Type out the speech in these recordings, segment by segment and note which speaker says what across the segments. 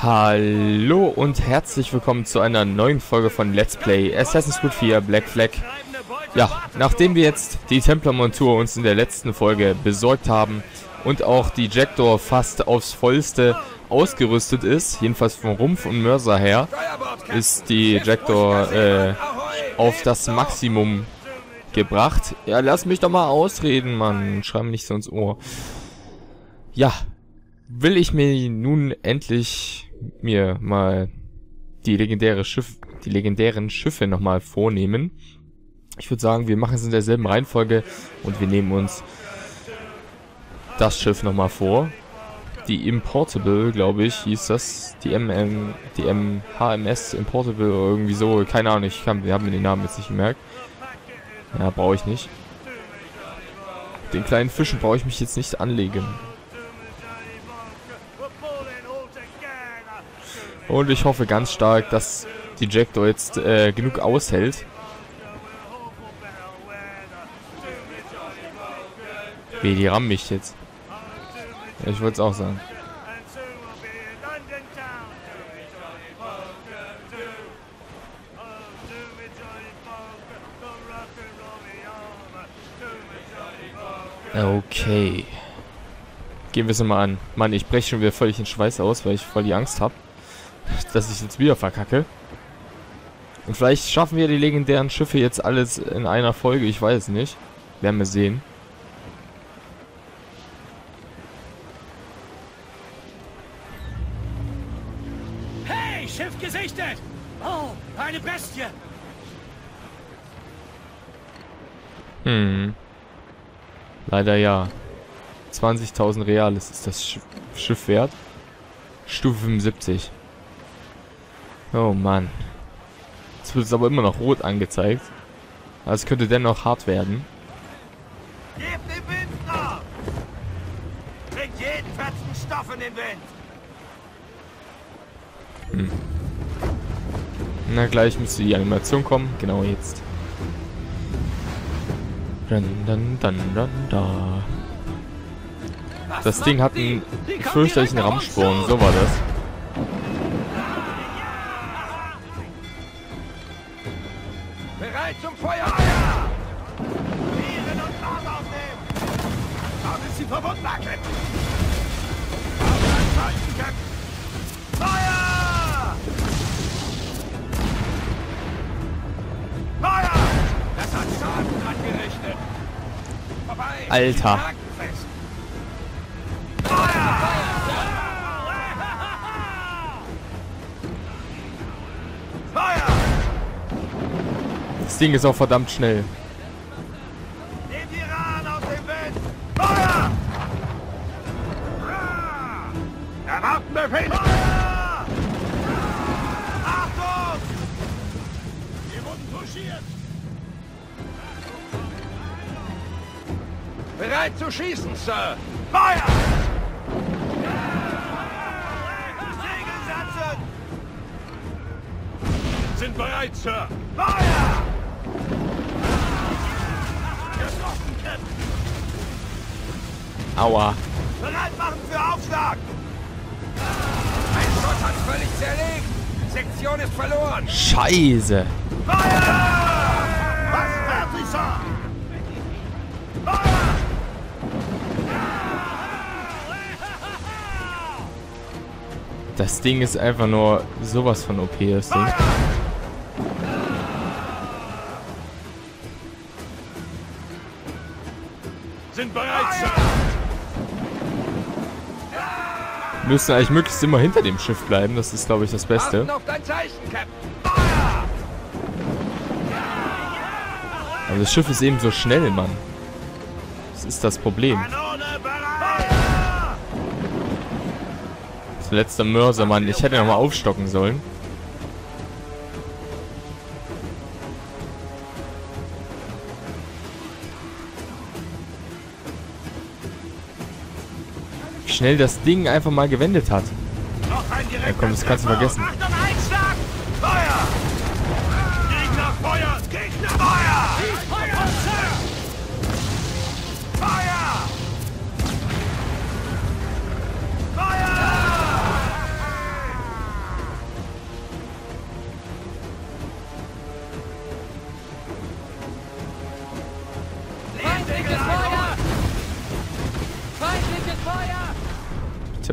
Speaker 1: Hallo und herzlich willkommen zu einer neuen Folge von Let's Play Assassin's Creed 4 Black Flag. Ja, nachdem wir jetzt die Templar-Montur uns in der letzten Folge besorgt haben und auch die Jackdaw fast aufs Vollste ausgerüstet ist, jedenfalls vom Rumpf und Mörser her, ist die Jackdaw äh, auf das Maximum gebracht. Ja, lass mich doch mal ausreden, Mann. Schreib mir nicht so ins Ohr. Ja, will ich mir nun endlich mir mal die legendäre Schiff, die legendären Schiffe nochmal vornehmen. Ich würde sagen, wir machen es in derselben Reihenfolge und wir nehmen uns das Schiff nochmal vor. Die Importable, glaube ich, hieß das. Die MM, die MHMS Importable oder irgendwie so. Keine Ahnung, ich kann, wir haben mir den Namen jetzt nicht gemerkt. Ja, brauche ich nicht. Den kleinen Fischen brauche ich mich jetzt nicht anlegen. Und ich hoffe ganz stark, dass die Jackdaw jetzt äh, genug aushält. Wie, die rammen mich jetzt. Ich wollte es auch sagen. Okay. Gehen wir es mal an. Mann, ich breche schon wieder völlig den Schweiß aus, weil ich voll die Angst habe dass ich jetzt wieder verkacke. Und vielleicht schaffen wir die legendären Schiffe jetzt alles in einer Folge, ich weiß es nicht. Werden wir sehen.
Speaker 2: Hey, Schiff gesichtet! Oh, eine Bestie!
Speaker 1: Hm. Leider ja. 20.000 Reales ist das Schiff wert. Stufe 75. Oh Mann. Jetzt wird es aber immer noch rot angezeigt. Aber es könnte dennoch hart werden.
Speaker 2: Gebt den Wind nach! Bringt jeden fetzen Stoff in den Wind!
Speaker 1: Hm. Na, gleich müsste die Animation kommen. Genau jetzt. Dann, dann, dann, dann, da. Das Ding hat einen fürchterlichen Rammsporn. So war das. Alter! Das Ding ist auch verdammt schnell.
Speaker 2: Nehmt die Rahn aus Bereit zu schießen, Sir! Feuer! Segel setzen! Sind bereit, Sir! Feuer!
Speaker 1: Aua.
Speaker 2: Bereit machen für Aufschlag! Ein Schuss hat völlig zerlegt! Sektion ist verloren!
Speaker 1: Scheiße!
Speaker 2: Feuer! Was fertig, Sir?
Speaker 1: Das Ding ist einfach nur sowas von OP, das Ding.
Speaker 2: Sind bereit,
Speaker 1: müssen eigentlich möglichst immer hinter dem Schiff bleiben. Das ist, glaube ich, das Beste. Aber das Schiff ist eben so schnell, Mann. Das ist das Problem. Das letzte Mörser, Mann. Ich hätte nochmal aufstocken sollen. schnell das Ding einfach mal gewendet hat. Ja komm, das kannst du vergessen.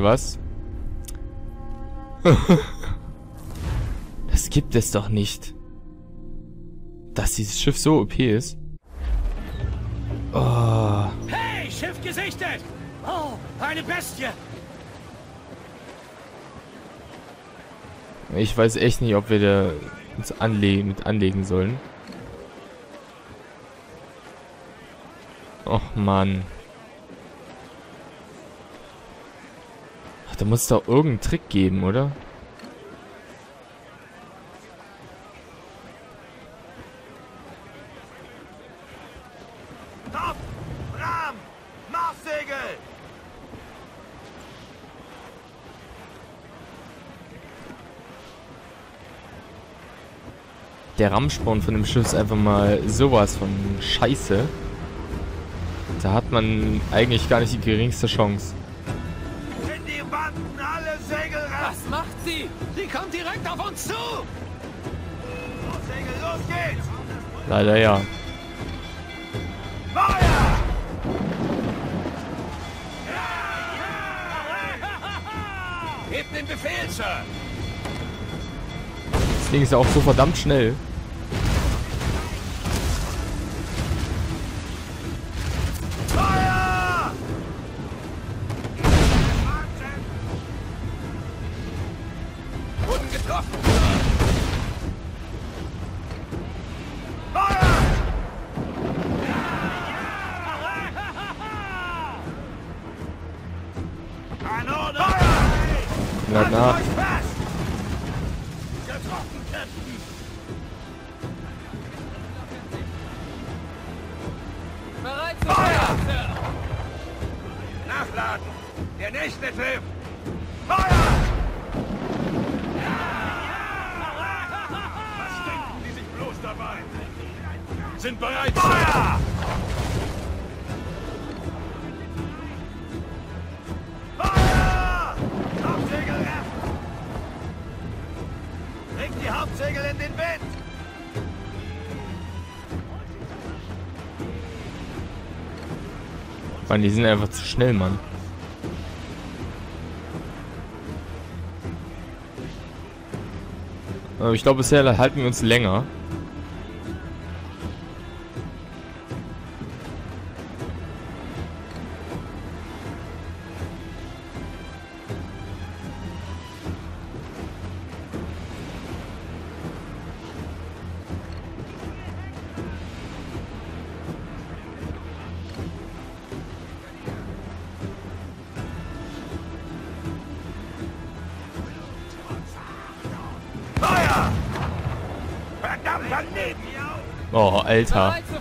Speaker 1: Was? das gibt es doch nicht. Dass dieses Schiff so OP ist. Oh.
Speaker 2: Hey, Schiff gesichtet! Oh, eine Bestie!
Speaker 1: Ich weiß echt nicht, ob wir da uns anlegen, mit anlegen sollen. Och, Mann. Da muss es doch irgendeinen Trick geben, oder?
Speaker 2: Top!
Speaker 1: Der Rammsporn von dem Schiff ist einfach mal sowas von scheiße. Da hat man eigentlich gar nicht die geringste Chance.
Speaker 3: Sie? Sie kommt direkt auf uns zu!
Speaker 2: Los, Segel, los geht's!
Speaker 1: Leider ja.
Speaker 2: Feuer! Hebt den Befehl, Sir!
Speaker 1: Das Ding ist ja auch so verdammt schnell.
Speaker 2: Sind bereit! Feuer! Feuer! Hauptsegel! Bringt die Hauptsegel in den Wind!
Speaker 1: Mann, die sind einfach zu schnell, Mann. Aber ich glaube, bisher halten wir uns länger. Oh, Alter.
Speaker 3: Bereit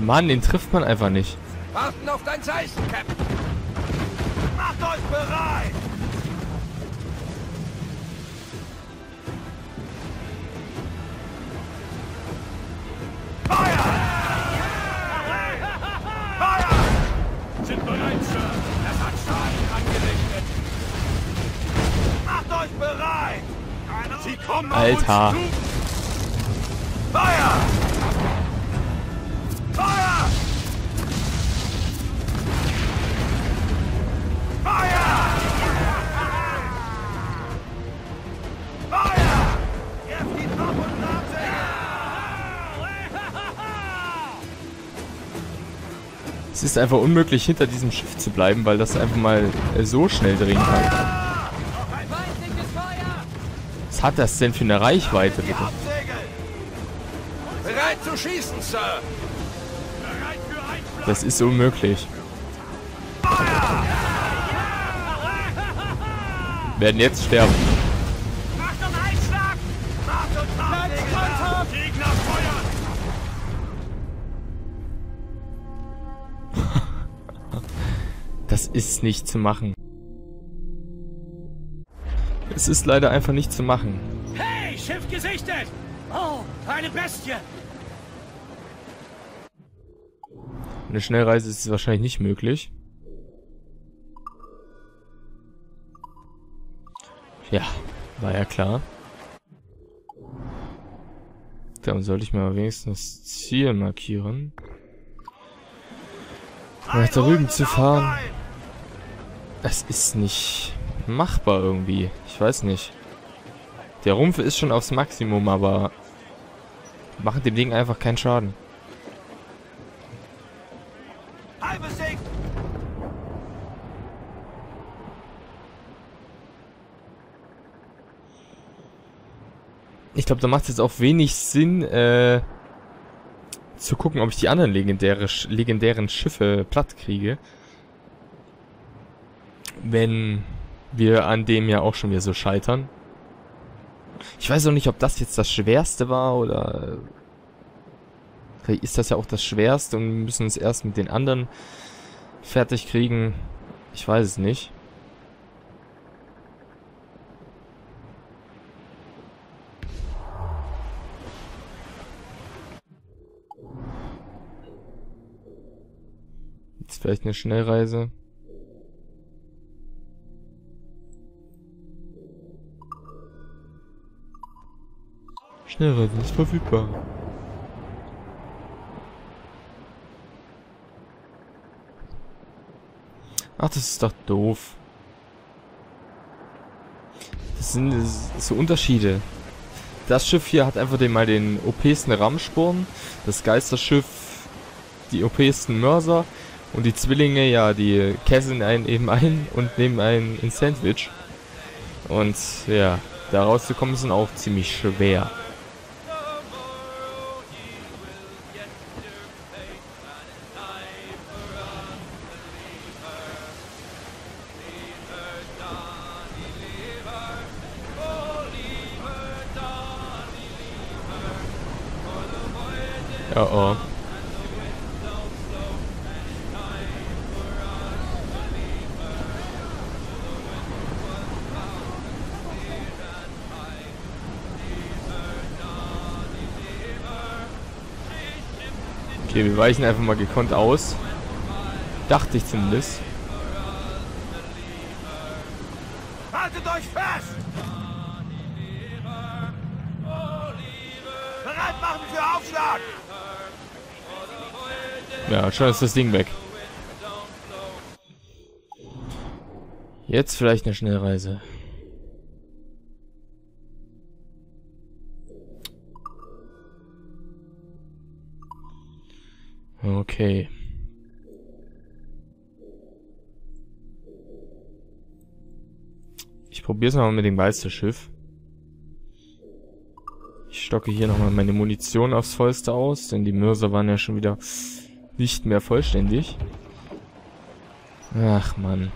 Speaker 1: Mann, den trifft man einfach nicht.
Speaker 2: Warten auf dein Zeichen, Captain! Macht euch bereit! Feuer! Feuer! Sind bereit, Sir. Das hat Schaden angerichtet. Macht euch bereit! Sie kommen auf
Speaker 1: Alter.
Speaker 2: uns zu!
Speaker 1: Ist einfach unmöglich, hinter diesem Schiff zu bleiben, weil das einfach mal äh, so schnell drehen kann. Was hat das denn für eine Reichweite, bitte? Das ist unmöglich. Werden jetzt sterben. Ist nicht zu machen. Es ist leider einfach nicht zu machen.
Speaker 2: Hey, Schiff gesichtet! Oh, eine Bestie!
Speaker 1: Eine Schnellreise ist wahrscheinlich nicht möglich. Ja, war ja klar. Dann sollte ich mal wenigstens das Ziel markieren. Nach da drüben zu fahren. Das ist nicht machbar irgendwie. Ich weiß nicht. Der Rumpf ist schon aufs Maximum, aber macht dem Ding einfach keinen Schaden. Ich glaube, da macht es jetzt auch wenig Sinn, äh, zu gucken, ob ich die anderen legendäre, legendären Schiffe platt kriege. Wenn wir an dem ja auch schon wieder so scheitern. Ich weiß auch nicht, ob das jetzt das Schwerste war oder... Ist das ja auch das Schwerste und wir müssen uns erst mit den anderen fertig kriegen. Ich weiß es nicht. Jetzt vielleicht eine Schnellreise. Schnellreise ist verfügbar. Ach, das ist doch doof. Das sind so Unterschiede. Das Schiff hier hat einfach den, mal den OPsten Rammsporn. Das Geisterschiff die OPsten Mörser. Und die Zwillinge, ja, die kesseln einen eben ein und nehmen einen ins Sandwich. Und ja, da rauszukommen ist dann auch ziemlich schwer. Weichen einfach mal gekonnt aus. Dachte ich zumindest.
Speaker 2: Haltet euch fest! Bereit machen für Aufschlag!
Speaker 1: Ja, schon ist das Ding weg. Jetzt vielleicht eine Schnellreise. Okay. Ich probiere es nochmal mit dem Geisterschiff. Ich stocke hier nochmal meine Munition aufs Vollste aus, denn die Mörser waren ja schon wieder nicht mehr vollständig. Ach, Mann.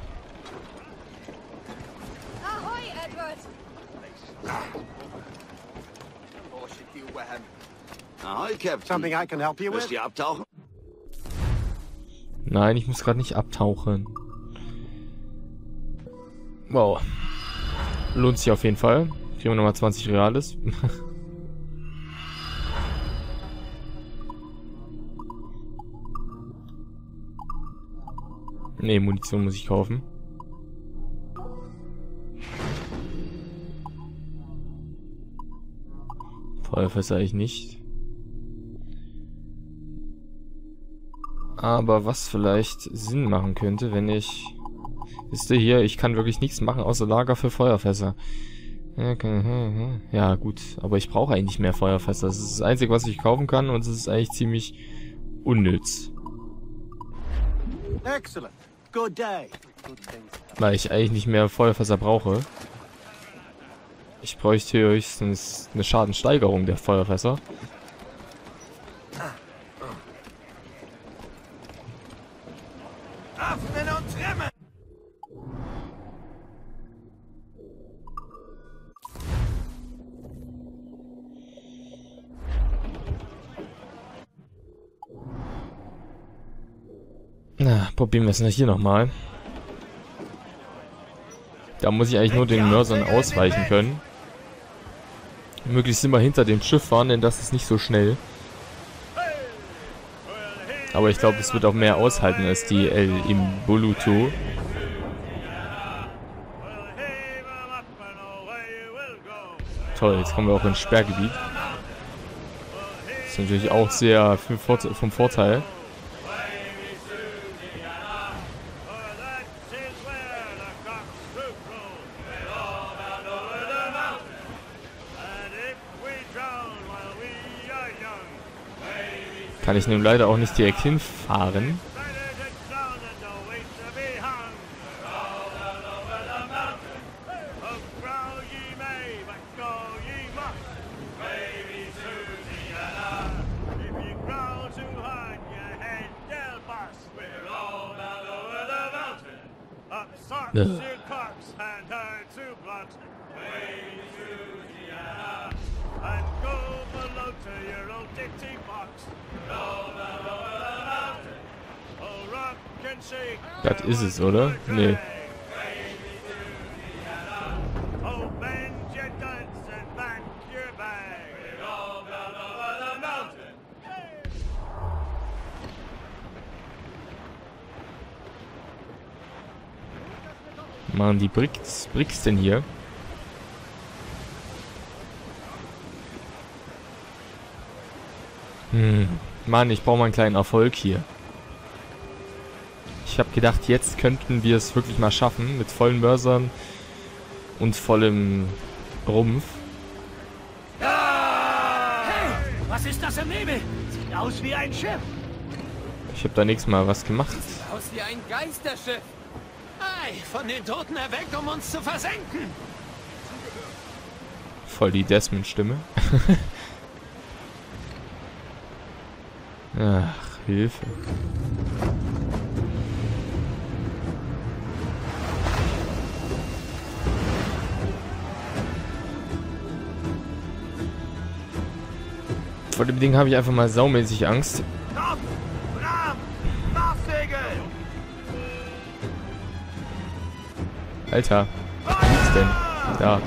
Speaker 4: Ahoi, Captain.
Speaker 5: Something I can help you
Speaker 4: Müsst
Speaker 5: with?
Speaker 4: ihr abtauchen?
Speaker 1: Nein, ich muss gerade nicht abtauchen. Wow. Lohnt sich auf jeden Fall. Kriegen wir nochmal 20 Reales. ne, Munition muss ich kaufen. Feuerfässer ich nicht. Aber was vielleicht Sinn machen könnte, wenn ich... Wisst ihr hier, ich kann wirklich nichts machen außer Lager für Feuerfässer. Ja, hm, hm. Ja, gut, aber ich brauche eigentlich mehr Feuerfässer. Das ist das Einzige, was ich kaufen kann und es ist eigentlich ziemlich unnütz.
Speaker 5: Excellent. Good day. Good things.
Speaker 1: Weil ich eigentlich nicht mehr Feuerfässer brauche. Ich bräuchte höchstens eine Schadensteigerung der Feuerfässer. Probieren wir es hier nochmal. Da muss ich eigentlich nur den Mörsern ausweichen können. Möglichst immer hinter dem Schiff fahren, denn das ist nicht so schnell. Aber ich glaube, es wird auch mehr aushalten als die El Imbulutu. Toll, jetzt kommen wir auch ins Sperrgebiet. Ist natürlich auch sehr vom Vorteil. Kann ich nun leider auch nicht direkt hinfahren. Ja. Das ist es, oder? Nee. Machen die Bricks, Bricks denn hier? Hm. Mann, ich brauche mal einen kleinen Erfolg hier. Ich habe gedacht, jetzt könnten wir es wirklich mal schaffen mit vollen Mörsern und vollem Rumpf.
Speaker 3: Hey, was ist das im Nebel? Sieht aus wie ein Schiff.
Speaker 1: Ich habe da nächstes Mal was gemacht.
Speaker 3: Aus wie ein Geisterschiff. Ei, von den Toten erweckt, um uns zu versenken.
Speaker 1: Voll die Desmond-Stimme. Ach, Hilfe. Vor dem Ding habe ich einfach mal saumäßig Angst. Alter, liegt's denn? Da.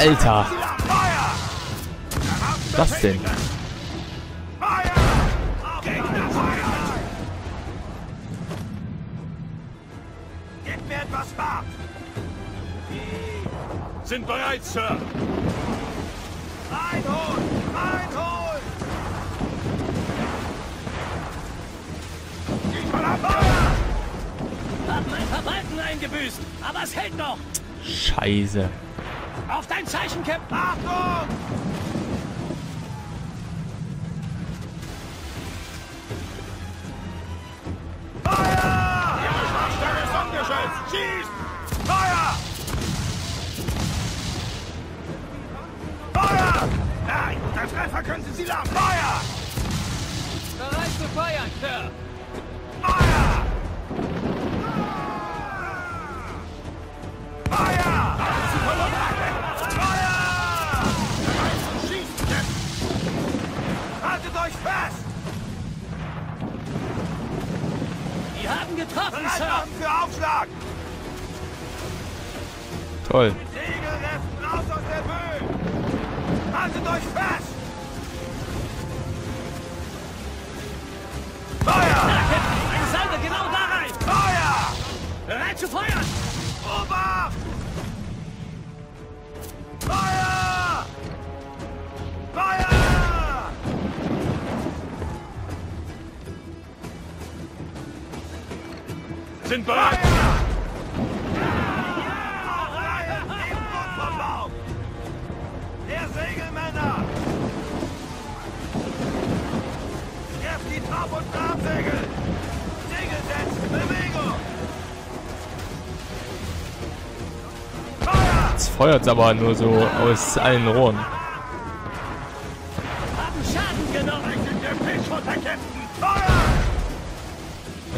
Speaker 1: Alter, was denn?
Speaker 2: Etwas Fahrt!
Speaker 6: Sind bereit, Sir.
Speaker 2: Reinholen! Reinholen! Feuer!
Speaker 3: Haben ein paar Balken eingebüßt, aber es hält noch.
Speaker 1: Scheiße.
Speaker 3: Auf dein Zeichen, Captain.
Speaker 2: Achtung! Feuer!
Speaker 6: Ihre Schwachstelle ist umgeschützt. Schießt!
Speaker 2: Feuer! Feuer!
Speaker 6: Nein, unter Treffer könnten Sie lachen.
Speaker 2: Feuer!
Speaker 3: Bereit zu feuern, Sir. Getroffen, Sir.
Speaker 2: für Aufschlag!
Speaker 1: Toll.
Speaker 2: Segelresten raus aus der Böe! Haltet euch fest! Feuer!
Speaker 3: Eine Salve genau da rein.
Speaker 2: Feuer!
Speaker 3: Bereit zu feuern.
Speaker 2: Obacht! Feuer! Feuer!
Speaker 6: Sind bereit!
Speaker 1: Feuert aber nur so aus allen Rohren.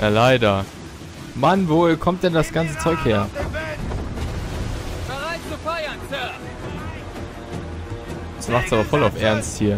Speaker 1: Ja, leider. Mann, wo kommt denn das ganze Zeug her? Das macht's aber voll auf Ernst hier.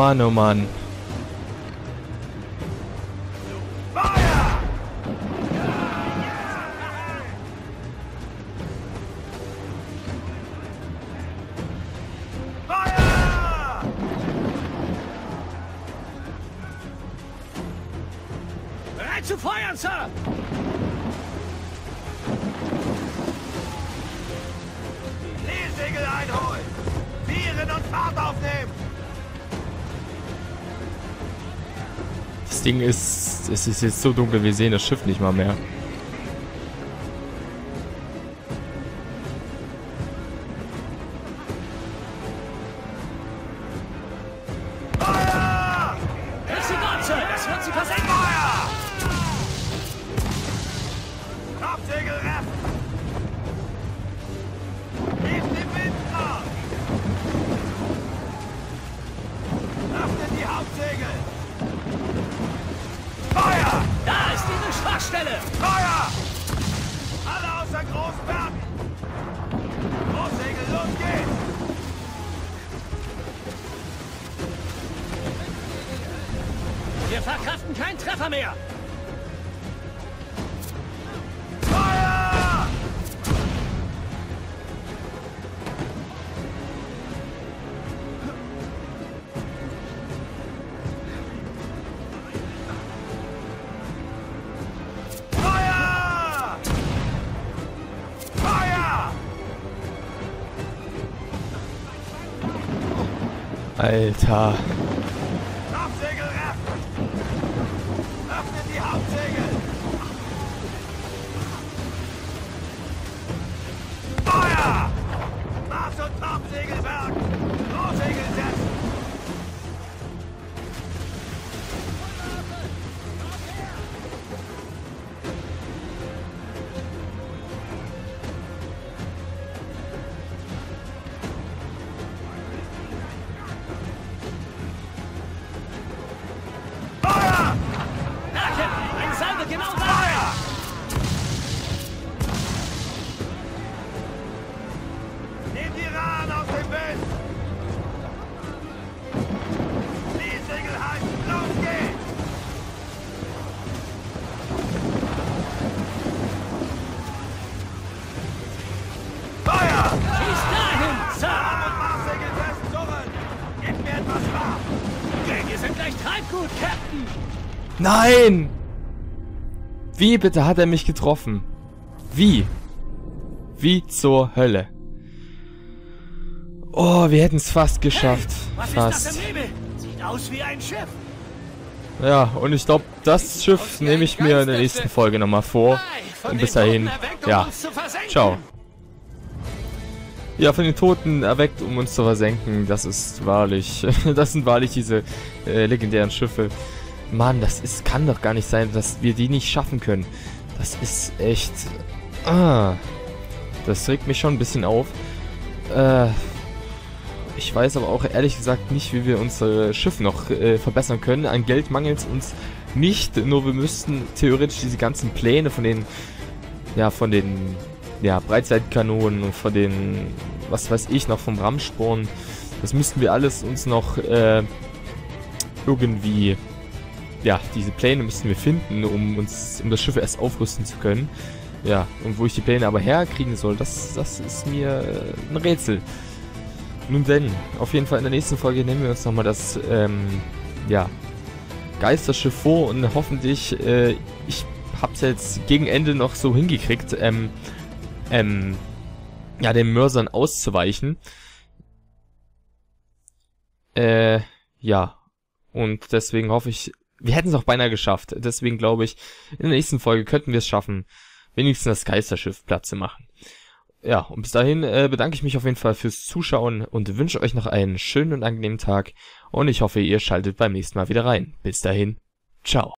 Speaker 1: Mann, oh Mann. Das Ding ist... Es ist jetzt so dunkel, wir sehen das Schiff nicht mal mehr. Alter. Nein! Wie bitte hat er mich getroffen? Wie? Wie zur Hölle? Oh, wir hätten es fast geschafft.
Speaker 3: Das
Speaker 1: Fast.
Speaker 3: im Nebel? Sieht aus wie ein Schiff.
Speaker 1: Ja, und ich glaube, das Schiff nehme ich mir in der nächsten Folge nochmal vor. Und bis dahin, ja, ciao. Ja, von den Toten erweckt, um uns zu versenken. Das ist wahrlich, das sind wahrlich diese äh, legendären Schiffe. Mann, das ist, kann doch gar nicht sein, dass wir die nicht schaffen können. Das ist echt, ah, das regt mich schon ein bisschen auf. Äh, ich weiß aber auch ehrlich gesagt nicht, wie wir unser Schiff noch äh, verbessern können. An Geld mangelt es uns nicht, nur wir müssten theoretisch diese ganzen Pläne von den, ja, von den, ja, Breitseitenkanonen und von den, was weiß ich, noch vom Rammsporn, das müssten wir alles uns noch äh, irgendwie, ja, diese Pläne müssten wir finden, um uns, um das Schiff erst aufrüsten zu können. Ja, und wo ich die Pläne aber herkriegen soll, das, das ist mir äh, ein Rätsel. Nun denn, auf jeden Fall in der nächsten Folge nehmen wir uns nochmal das, ähm, ja, Geisterschiff vor und hoffentlich, äh, ich hab's jetzt gegen Ende noch so hingekriegt, ähm, ähm, ja, den Mörsern auszuweichen. Äh, ja. Und deswegen hoffe ich, wir hätten es auch beinahe geschafft. Deswegen glaube ich, in der nächsten Folge könnten wir es schaffen, wenigstens das Geisterschiff Platz zu machen. Ja, und bis dahin äh, bedanke ich mich auf jeden Fall fürs Zuschauen und wünsche euch noch einen schönen und angenehmen Tag und ich hoffe, ihr schaltet beim nächsten Mal wieder rein. Bis dahin, ciao.